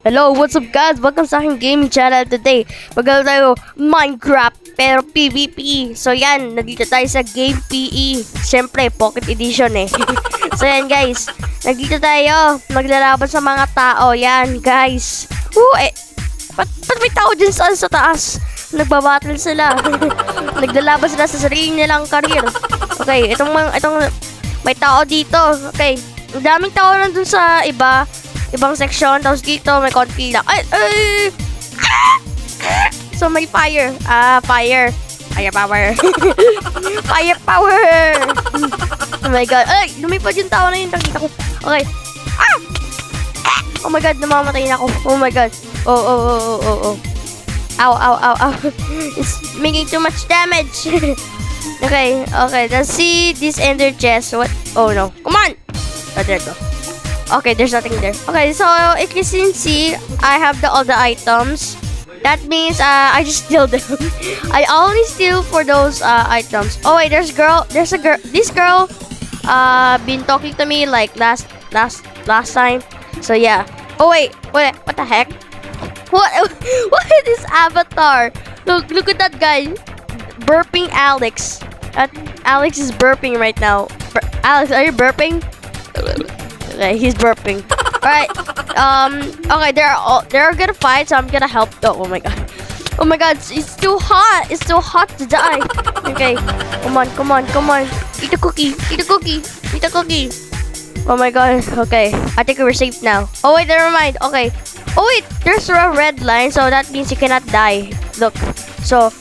Hello, what's up guys? Welcome sa aking gaming channel today. Magkano tayo Minecraft pero PvP. So yan, nandito tayo sa Game PE. Siyempre, Pocket Edition eh. so yan guys, nandito tayo. Maglalaban sa mga tao. Yan guys. Woo, eh. Ba't, ba't may tao dyan sa, sa taas? Nagbabattle sila. Naglalaban sila sa sarili nilang career. Okay, itong, itong may tao dito. Okay, ang daming tao nandun sa iba ibang section. Tapos dito, may konti lang. Ay, ay! So, may fire. Ah, fire. Fire power. fire power! oh my god. Ay, lumipad yung tao na yun. Nakita ko. Okay. Ah! Oh my god, namamatay na ako. Oh my god. Oh, oh, oh, oh, oh, oh. Ow, ow, ow, ow. It's making too much damage. okay, okay. Let's see this ender chest. What? Oh no. Come on! Oh, there go. Okay, there's nothing there. Okay, so if you can see, I have the all the items. That means uh, I just steal them. I only steal for those uh, items. Oh wait, there's a girl. There's a girl. This girl uh been talking to me like last last last time. So yeah. Oh wait, what what the heck? What what is this avatar? Look look at that guy burping Alex. Alex is burping right now. Bur- Alex, are you burping? Okay, he's burping. Alright. Um. Okay, they're all they're gonna fight, so I'm gonna help. Oh, oh my god. Oh my god, it's, it's too hot. It's too hot to die. Okay. Come on, come on, come on. Eat a cookie. Eat a cookie. Eat a cookie. Oh my god. Okay. I think we're safe now. Oh wait, never mind. Okay. Oh wait, there's a red line, so that means you cannot die. Look. So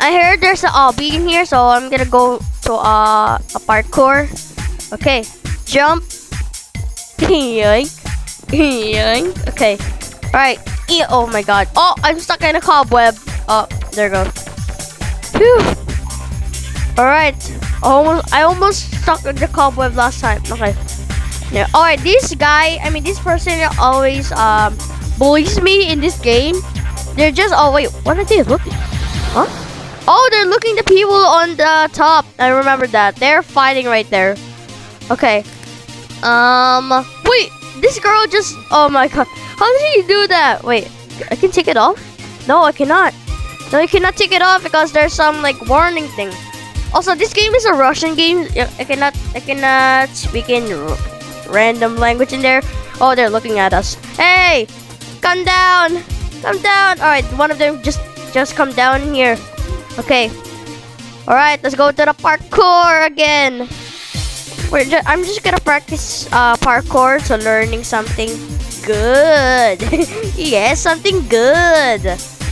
I heard there's a obby in here, so I'm gonna go to uh, a parkour. Okay. Jump. Okay. Alright. E- oh my god. Oh, I'm stuck in a cobweb. Oh, there goes. Phew. Alright. Almost I almost stuck in the cobweb last time. Okay. Yeah. Alright, this guy, I mean this person always um bullies me in this game. They're just oh wait, what are they looking? Huh? Oh, they're looking the people on the top. I remember that. They're fighting right there. Okay. Um, wait, this girl just, oh my god. How did he do that? Wait, I can take it off? No, I cannot. No, you cannot take it off because there's some like warning thing. Also, this game is a Russian game. I cannot, I cannot speak in random language in there. Oh, they're looking at us. Hey, come down, come down. All right, one of them just, just come down here. Okay. All right, let's go to the parkour again. We're I'm just gonna practice uh, parkour, so learning something good. yes, something good.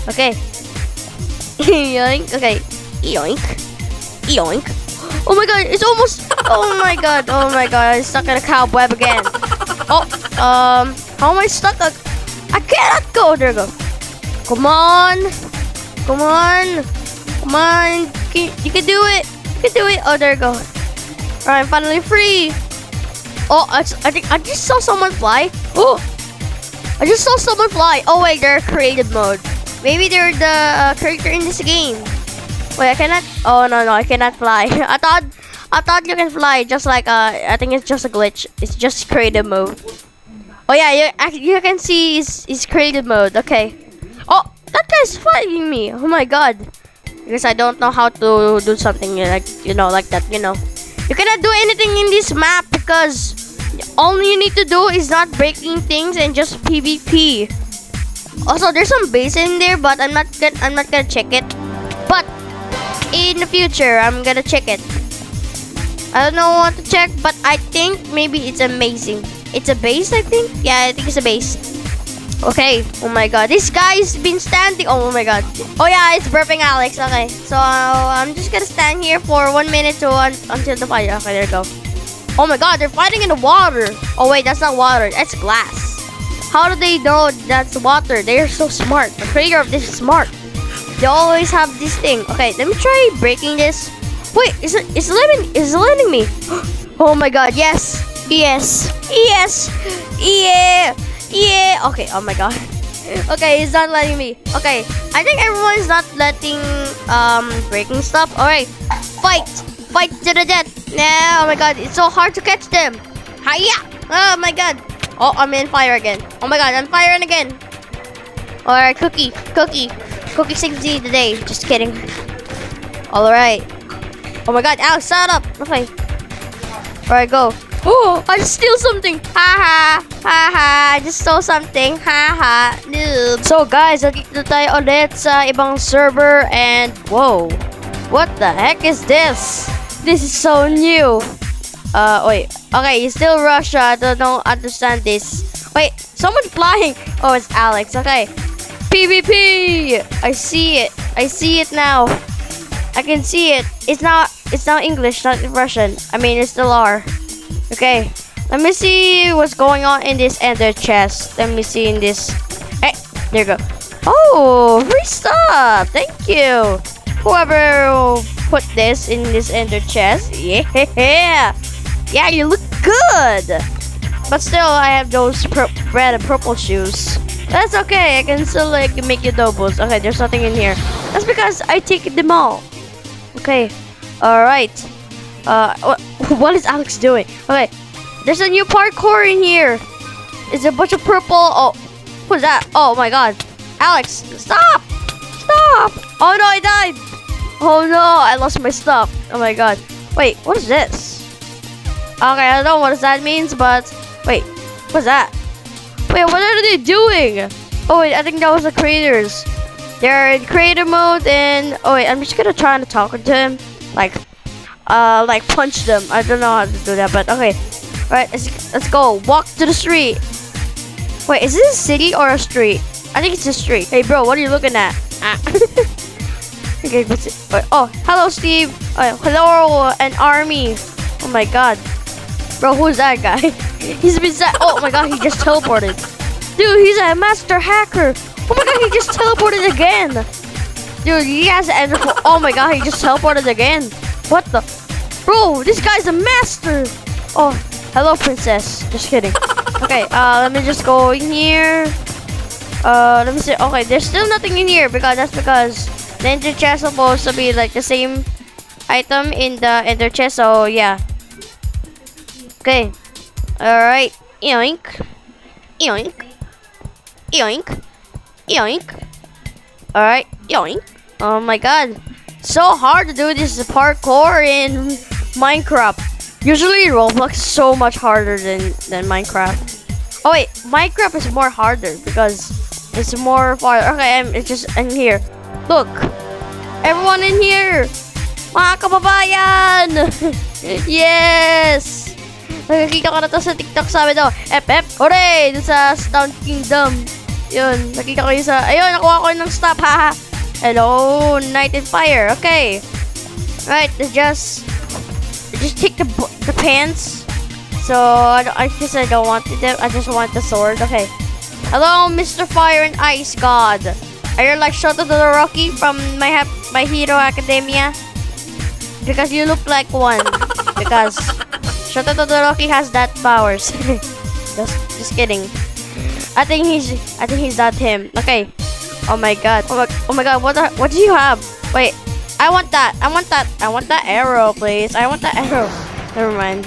Okay. yoink. Okay. Yoink. Yoink. Oh my god, it's almost. Oh my god. Oh my god, I'm stuck in a cobweb again. Oh, um, how am I stuck? I, cannot go. There go. Come on. Come on. Come on. You can do it. You can do it. Oh, there go. Alright, I'm finally free. Oh, I, I think I just saw someone fly. Oh, I just saw someone fly. Oh wait, they're creative mode. Maybe they're the uh, character in this game. Wait, I cannot. Oh no no, I cannot fly. I thought I thought you can fly. Just like uh, I think it's just a glitch. It's just creative mode. Oh yeah, you you can see his, his creative mode. Okay. Oh, that guy's fighting me. Oh my god. Because I don't know how to do something like you know like that. You know. You cannot do anything in this map because all you need to do is not breaking things and just PvP. Also, there's some base in there, but I'm not gonna I'm not gonna check it. But in the future, I'm gonna check it. I don't know what to check, but I think maybe it's amazing. It's a base, I think. Yeah, I think it's a base. Okay. Oh my god, this guy's been standing. Oh my god. Oh yeah, it's burping Alex. Okay, so uh, I'm just gonna stand here for one minute to un- until the fight. Okay, there you go. Oh my god, they're fighting in the water. Oh wait, that's not water. That's glass. How do they know that's water? They're so smart. The creator of this is smart. They always have this thing. Okay, let me try breaking this. Wait, is it? Is letting? Is it letting me? Oh my god! Yes, yes, yes, yeah, yeah. Okay. Oh my god. okay, he's not letting me. Okay, I think everyone is not letting um breaking stuff. All right, fight, fight to the death. Yeah, oh my god, it's so hard to catch them. Hiya! Oh my god. Oh, I'm in fire again. Oh my god, I'm firing again. All right, cookie, cookie, cookie saves the today. Just kidding. All right. Oh my god, Alex, shut up. Okay. All right, go. Oh, I just steal something. Ha ha. Ha ha. I just stole something. Ha ha. Noob. So guys, nagkita tayo ulit sa ibang server and whoa. What the heck is this? This is so new. Uh, wait. Okay, it's still Russia. I don't understand this. Wait, someone flying. Oh, it's Alex. Okay. PvP. I see it. I see it now. I can see it. It's not. It's not English, not Russian. I mean, it's still R. Okay, let me see what's going on in this ender chest. Let me see in this. Hey, there you go. Oh, free stuff. Thank you. Whoever put this in this ender chest. Yeah. Yeah, you look good. But still, I have those red and purple shoes. That's okay. I can still like make you doubles. Okay, there's nothing in here. That's because I take them all. Okay. All right. Uh, what, is Alex doing? Okay, there's a new parkour in here. It's a bunch of purple. Oh, who's that? Oh my god. Alex, stop! Stop! Oh no, I died! Oh no, I lost my stuff. Oh my god. Wait, what is this? Okay, I don't know what that means, but wait, what's that? Wait, what are they doing? Oh wait, I think that was the creators. They're in creator mode and oh wait, I'm just gonna try to talk to him. Like uh, like punch them. I don't know how to do that, but okay. All right, let's let's go. Walk to the street. Wait, is this a city or a street? I think it's a street. Hey, bro, what are you looking at? Ah. okay, what's it? Wait, oh, hello, Steve. Oh, hello, an army. Oh my God, bro, who's that guy? he's been set. Oh my God, he just teleported. Dude, he's a master hacker. Oh my God, he just teleported again. Dude, he has. Oh my God, he just teleported again. What the? Bro, this guy's a master. Oh, hello, princess. Just kidding. Okay, uh, let me just go in here. Uh, let me see. Okay, there's still nothing in here because that's because the ender chest supposed to be like the same item in the ender chest. So yeah. Okay. All right. Yoink. Yoink. Yoink. Yoink. All right. Yoink. Oh my god so hard to do this parkour in Minecraft. Usually Roblox is so much harder than, than Minecraft. Oh wait, Minecraft is more harder because it's more farther. Okay, I'm it's just in here. Look, everyone in here. Mga kababayan! yes! Nakikita ko na to sa TikTok sabi daw, Ep Ep, hooray! Dun sa Stone Kingdom. Yun, nakita ko yun sa, ayun, nakuha ko ng stop, haha. Hello, Night and Fire. Okay. Right, just just take the the pants. So I, I guess I don't want it. I just want the sword. Okay. Hello, Mr. Fire and Ice God. Are you like Shoto Todoroki from My My Hero Academia? Because you look like one. because Shoto Todoroki has that powers. just just kidding. I think he's I think he's not him. Okay. Oh my god. Oh my, oh my god, what the, what do you have? Wait, I want that. I want that. I want that arrow, please. I want that arrow. Never mind.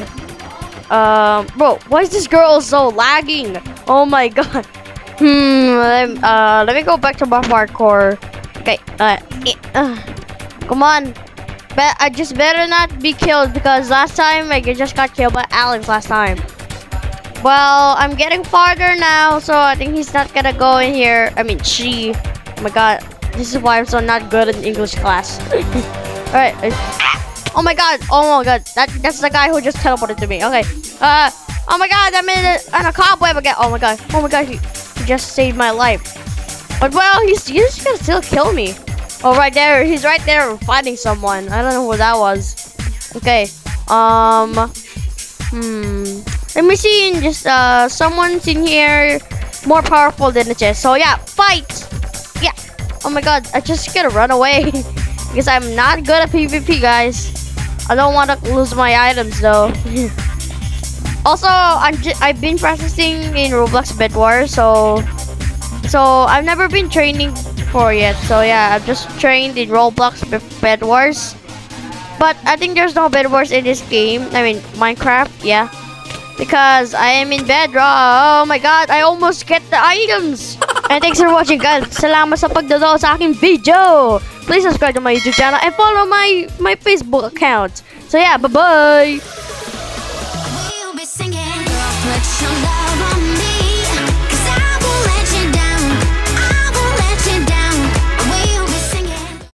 Um, bro, why is this girl so lagging? Oh my god. Hmm, let, uh, let me go back to my parkour. Okay, uh, uh, come on. But I just better not be killed because last time I just got killed by Alex last time. Well, I'm getting farther now, so I think he's not gonna go in here. I mean, she. Oh my god, this is why I'm so not good in English class. Alright. Oh my god, oh my god, that that's the guy who just teleported to me. Okay. Uh, oh my god, I'm in a, in a cobweb again. Oh my god, oh my god, he, he just saved my life. But well, he's, he's gonna still kill me. Oh, right there, he's right there fighting someone. I don't know who that was. Okay. Um. Hmm. Let me see, just uh, someone's in here more powerful than the chest. So yeah, fight! Yeah. Oh my god, I just gotta run away. because I'm not good at PvP, guys. I don't want to lose my items though. also, I'm I've been practicing in Roblox Bed Wars, so So I've never been training for yet. So yeah, I've just trained in Roblox Bed Wars. But I think there's no Bed Wars in this game. I mean Minecraft, yeah. Because I am in Bedrock. Oh my god, I almost get the items. and thanks for watching guys. Salamat sa pagdodol sa aking video. Please subscribe to my YouTube channel and follow my my Facebook account. So yeah, bye-bye.